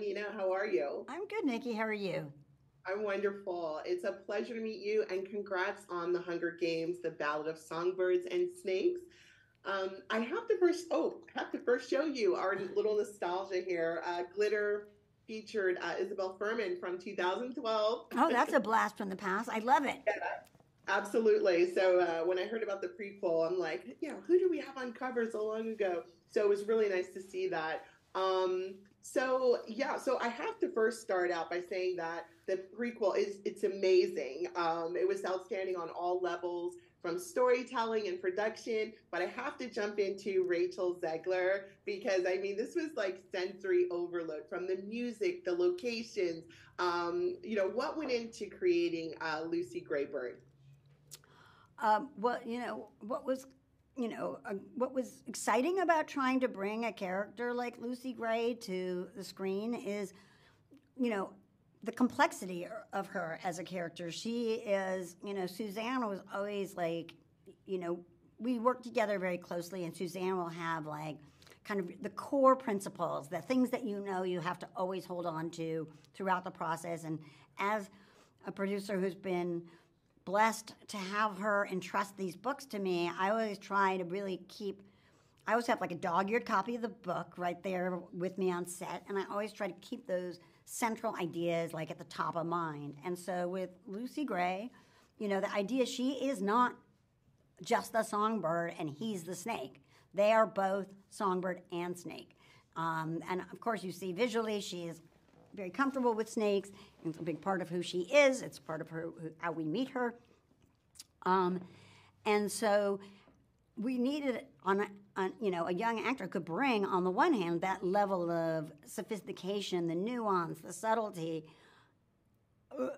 Nina. How are you? I'm good, Nikki. How are you? I'm wonderful. It's a pleasure to meet you, and congrats on the Hunger Games, the Ballad of Songbirds and Snakes. Um, I have to first, oh, have to first show you our little nostalgia here. Uh, Glitter featured uh, Isabelle Fuhrman from 2012. Oh, that's a blast from the past. I love it. Yeah, absolutely. So uh, when I heard about the prequel, I'm like, yeah, who do we have on cover so long ago? So it was really nice to see that. Um, so yeah, so I have to first start out by saying that the prequel is it's amazing. Um, it was outstanding on all levels from storytelling and production, but I have to jump into Rachel Zegler because I mean this was like sensory overload from the music, the locations. Um, you know what went into creating uh, Lucy Gray Baird. Um, well, you know what was you know, what was exciting about trying to bring a character like Lucy Gray to the screen is, you know, the complexity of her as a character. She is, you know, Suzanne was always like, you know, we work together very closely, and Suzanne will have like kind of the core principles, the things that you know you have to always hold on to throughout the process. And as a producer who's been blessed to have her entrust these books to me, I always try to really keep. I always have like a dog-eared copy of the book right there with me on set, and I always try to keep those central ideas like at the top of mind. And so with Lucy Gray, you know, the idea she is not just the songbird and he's the snake. They are both songbird and snake. Um, and of course, you see visually she is very comfortable with snakes. It's a big part of who she is. It's part of her how we meet her. Um, and so we needed on, a, on you know a young actor could bring on the one hand that level of sophistication, the nuance, the subtlety.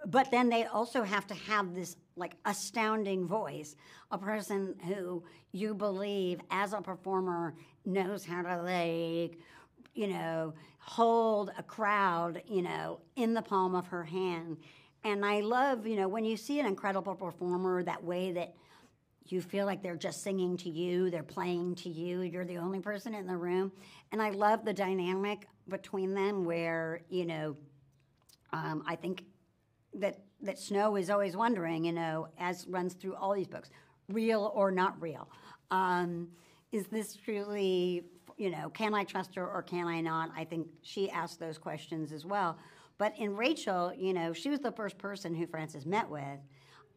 But then they also have to have this like astounding voice, a person who you believe as a performer knows how to like you know, hold a crowd, you know, in the palm of her hand. And I love, you know, when you see an incredible performer that way that you feel like they're just singing to you, they're playing to you, you're the only person in the room. And I love the dynamic between them where, you know, um, I think that that Snow is always wondering, you know, as runs through all these books, real or not real. Um, is this truly you know, can I trust her or can I not? I think she asked those questions as well. But in Rachel, you know, she was the first person who Francis met with.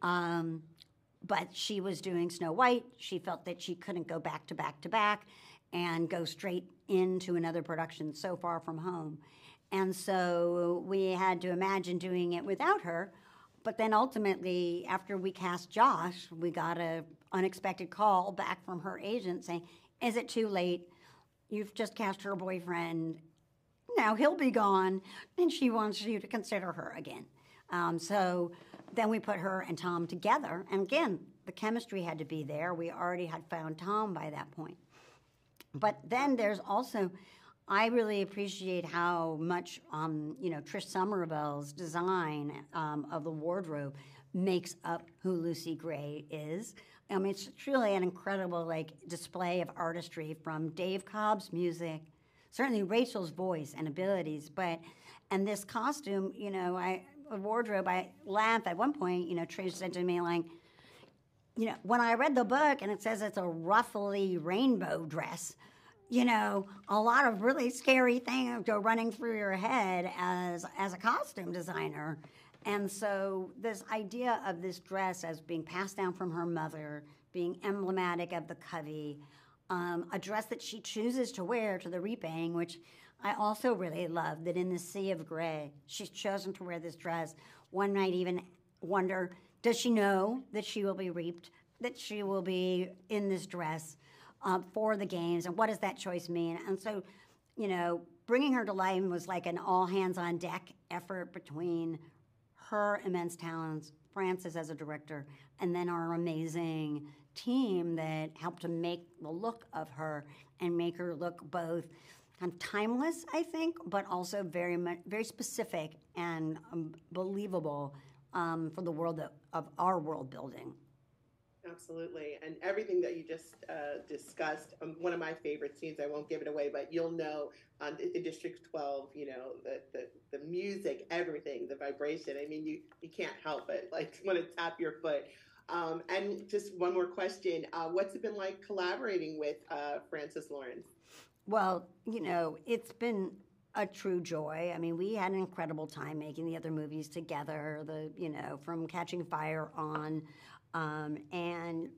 Um, but she was doing Snow White. She felt that she couldn't go back to back to back and go straight into another production so far from home. And so we had to imagine doing it without her. But then ultimately, after we cast Josh, we got a unexpected call back from her agent saying, "Is it too late? You've just cast her boyfriend. Now he'll be gone, and she wants you to consider her again. Um, so then we put her and Tom together, and again, the chemistry had to be there. We already had found Tom by that point. But then there's also, I really appreciate how much, um, you know, Trish Somerville's design um, of the wardrobe makes up who Lucy Gray is. I mean, it's truly an incredible like display of artistry from Dave Cobb's music, certainly Rachel's voice and abilities, but and this costume, you know, I a wardrobe. I laugh at one point. You know, Trish said to me like, you know, when I read the book and it says it's a ruffly rainbow dress. You know, a lot of really scary things go running through your head as as a costume designer. And so, this idea of this dress as being passed down from her mother, being emblematic of the covey, um, a dress that she chooses to wear to the reaping, which I also really love that in the sea of gray, she's chosen to wear this dress. One might even wonder does she know that she will be reaped, that she will be in this dress uh, for the games, and what does that choice mean? And so, you know, bringing her to life was like an all hands on deck effort between her immense talents, Francis as a director, and then our amazing team that helped to make the look of her and make her look both kind of timeless, I think, but also very very specific and um, believable um, for the world of our world building. Absolutely. And everything that you just uh, discussed, um, one of my favorite scenes, I won't give it away, but you'll know um, District 12, you know, the, the, the music, everything, the vibration. I mean, you, you can't help it, like want to tap your foot. Um, and just one more question. Uh, what's it been like collaborating with uh, Francis Lawrence? Well, you know, it's been a true joy. I mean, we had an incredible time making the other movies together. The you know from Catching Fire on, um, and,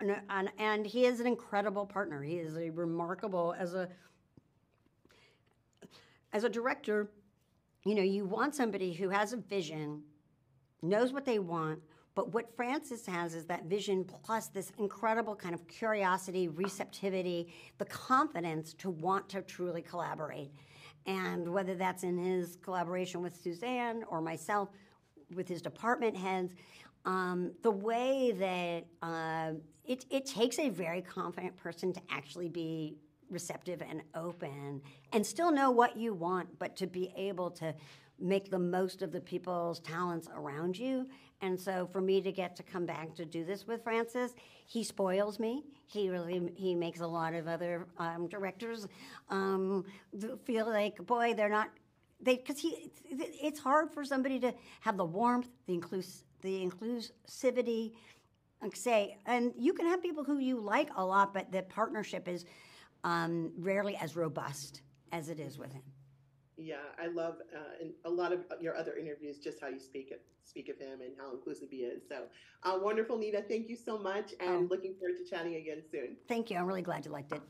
and and he is an incredible partner. He is a remarkable as a as a director. You know, you want somebody who has a vision, knows what they want, but what Francis has is that vision plus this incredible kind of curiosity, receptivity, the confidence to want to truly collaborate. And whether that's in his collaboration with Suzanne or myself, with his department heads, um, the way that uh, it, it takes a very confident person to actually be receptive and open and still know what you want, but to be able to make the most of the people's talents around you. And so for me to get to come back to do this with Francis, he spoils me. He really he makes a lot of other um, directors um, feel like boy they're not they because he it's hard for somebody to have the warmth, the inclus the inclusivity. Like say, and you can have people who you like a lot, but the partnership is um, rarely as robust as it is with him. Yeah, I love uh, in a lot of your other interviews just how you speak it, speak of him and how inclusive he is. So uh, wonderful, Nita. Thank you so much, and oh. looking forward to chatting again soon. Thank you. I'm really glad you liked it.